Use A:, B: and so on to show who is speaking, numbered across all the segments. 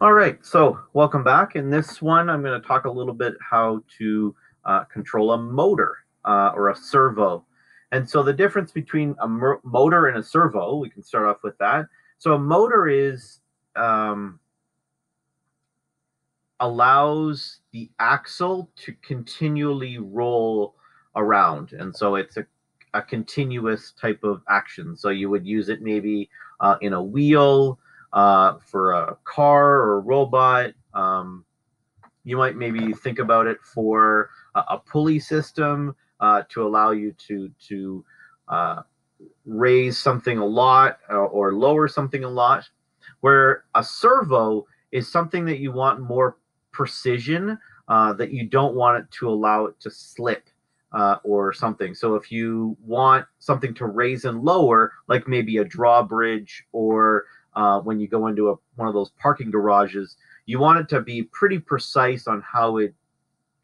A: All right, so welcome back. In this one, I'm going to talk a little bit how to uh, control a motor uh, or a servo. And so the difference between a motor and a servo, we can start off with that. So a motor is um, allows the axle to continually roll around. And so it's a, a continuous type of action. So you would use it maybe uh, in a wheel, uh, for a robot. Um, you might maybe think about it for a, a pulley system uh, to allow you to to uh, raise something a lot or, uh, or lower something a lot. Where a servo is something that you want more precision, uh, that you don't want it to allow it to slip. Uh, or something. So if you want something to raise and lower, like maybe a drawbridge or uh, when you go into a, one of those parking garages, you want it to be pretty precise on how it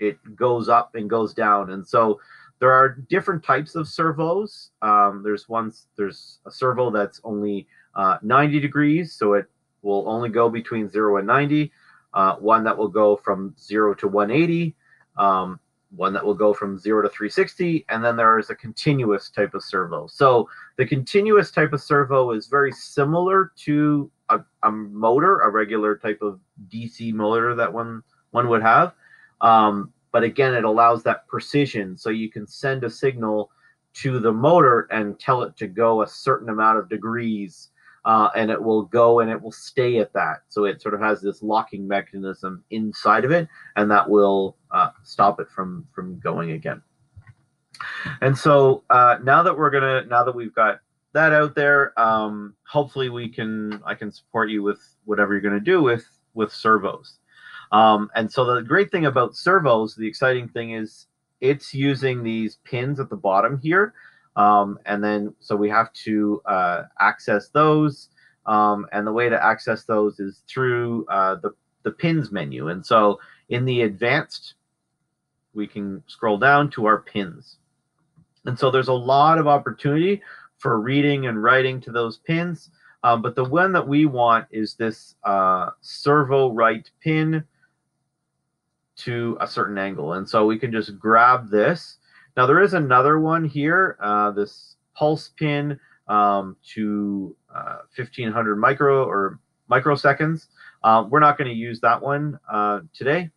A: it goes up and goes down. And so there are different types of servos. Um, there's ones there's a servo that's only uh, 90 degrees, so it will only go between zero and 90. Uh, one that will go from zero to 180. Um, one that will go from zero to 360, and then there is a continuous type of servo. So the continuous type of servo is very similar to a, a motor, a regular type of DC motor that one one would have. Um, but again, it allows that precision, so you can send a signal to the motor and tell it to go a certain amount of degrees uh, and it will go and it will stay at that. So it sort of has this locking mechanism inside of it, and that will stop it from from going again. And so uh, now that we're gonna, now that we've got that out there, um, hopefully we can, I can support you with whatever you're gonna do with with servos. Um, and so the great thing about servos, the exciting thing is it's using these pins at the bottom here um, and then, so we have to uh, access those. Um, and the way to access those is through uh, the, the pins menu. And so in the advanced, we can scroll down to our pins. And so there's a lot of opportunity for reading and writing to those pins. Um, but the one that we want is this uh, servo write pin to a certain angle. And so we can just grab this now there is another one here, uh, this pulse pin um, to uh, 1500 micro or microseconds. Uh, we're not going to use that one uh, today.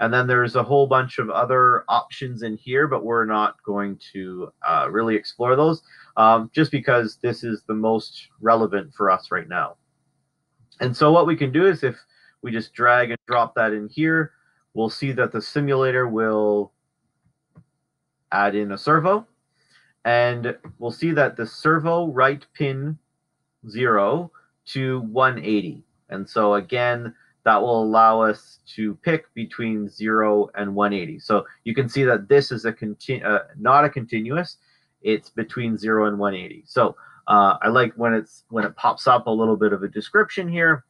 A: And then there's a whole bunch of other options in here, but we're not going to uh, really explore those um, just because this is the most relevant for us right now. And so what we can do is if we just drag and drop that in here, we'll see that the simulator will add in a servo, and we'll see that the servo write pin 0 to 180. And so again, that will allow us to pick between 0 and 180. So you can see that this is a continu uh, not a continuous, it's between 0 and 180. So uh, I like when it's when it pops up a little bit of a description here.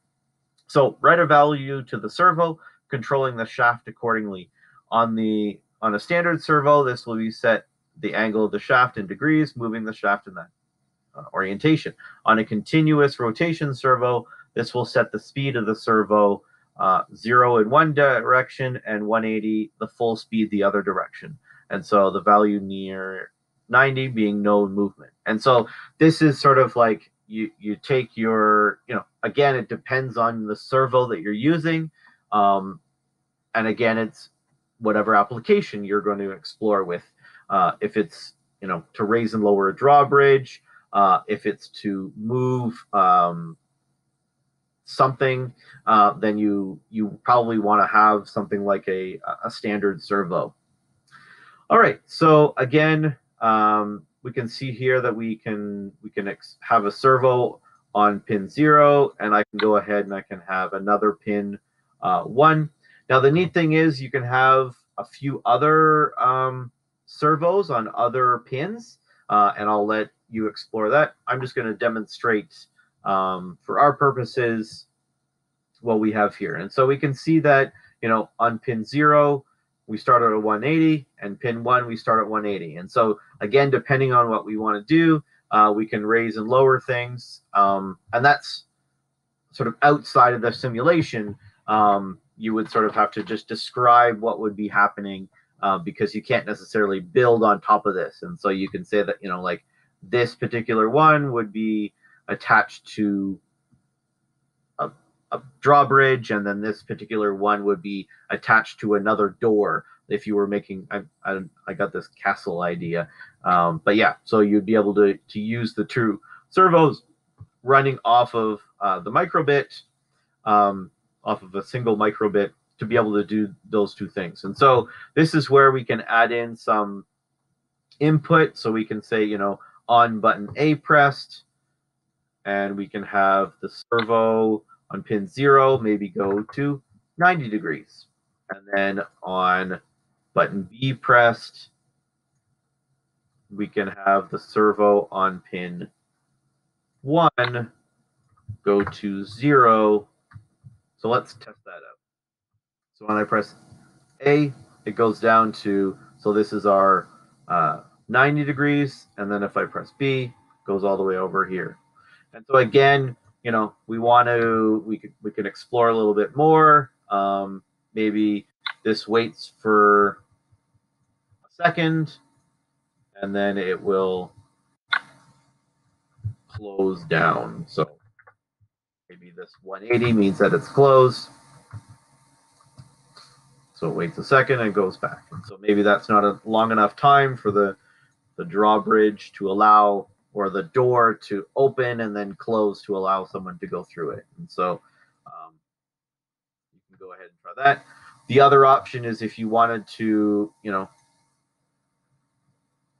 A: So write a value to the servo, controlling the shaft accordingly. On the on a standard servo, this will be set the angle of the shaft in degrees, moving the shaft in that uh, orientation. On a continuous rotation servo, this will set the speed of the servo uh, zero in one direction and 180 the full speed the other direction. And so the value near 90 being no movement. And so this is sort of like you you take your you know again it depends on the servo that you're using, um, and again it's whatever application you're going to explore with. Uh, if it's you know to raise and lower a drawbridge, uh, if it's to move um, something, uh, then you you probably want to have something like a a standard servo. All right, so again, um, we can see here that we can we can have a servo on pin zero, and I can go ahead and I can have another pin uh, one. Now, the neat thing is you can have a few other um, servos on other pins, uh, and I'll let you explore that. I'm just going to demonstrate um, for our purposes what we have here. And so we can see that, you know, on pin zero, we start at 180, and pin one, we start at 180. And so again, depending on what we want to do, uh, we can raise and lower things. Um, and that's sort of outside of the simulation um, you would sort of have to just describe what would be happening uh, because you can't necessarily build on top of this. And so you can say that, you know, like this particular one would be attached to a, a drawbridge, and then this particular one would be attached to another door. If you were making, I, I, I got this castle idea, um, but yeah, so you'd be able to to use the two servos running off of uh, the microbit, um, off of a single microbit to be able to do those two things. And so this is where we can add in some input. So we can say, you know, on button A pressed, and we can have the servo on pin zero maybe go to 90 degrees. And then on button B pressed, we can have the servo on pin one go to zero. So let's test that out. So when I press A, it goes down to, so this is our uh, 90 degrees. And then if I press B, goes all the way over here. And so again, you know, we want to, we could, we can explore a little bit more. Um, maybe this waits for a second and then it will close down. So maybe this 180 means that it's closed. So it waits a second and goes back. And so maybe that's not a long enough time for the, the drawbridge to allow or the door to open and then close to allow someone to go through it. And so um, you can go ahead and try that. The other option is if you wanted to, you know,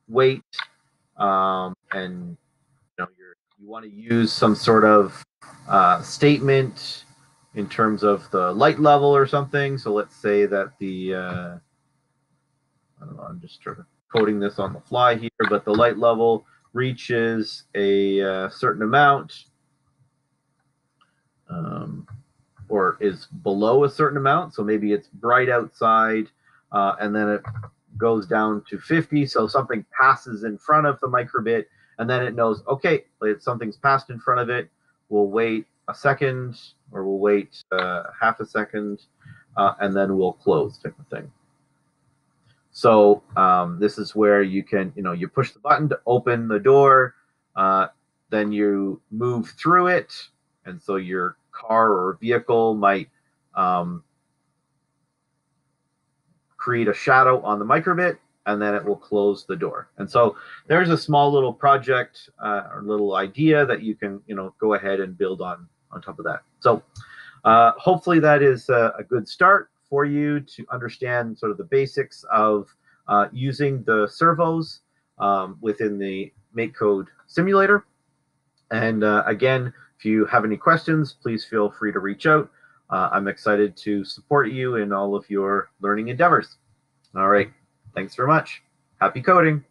A: wait um, and you know you're, you want to use some sort of uh, statement in terms of the light level or something. So let's say that the, uh, I don't know, I'm just sort of coding this on the fly here, but the light level reaches a uh, certain amount um, or is below a certain amount. So maybe it's bright outside uh, and then it goes down to 50. So something passes in front of the microbit and then it knows, okay, something's passed in front of it. We'll wait a second or we'll wait uh, half a second uh, and then we'll close type of thing. So um, this is where you can, you know, you push the button to open the door, uh, then you move through it. And so your car or vehicle might um, create a shadow on the microbit and then it will close the door. And so there's a small little project uh, or little idea that you can, you know, go ahead and build on on top of that. So uh, hopefully that is a, a, good start for you to understand sort of the basics of uh, using the servos um, within the MakeCode simulator. And uh, again, if you have any questions, please feel free to reach out. Uh, I'm excited to support you in all of your learning endeavors. All right. Thanks very much. Happy coding.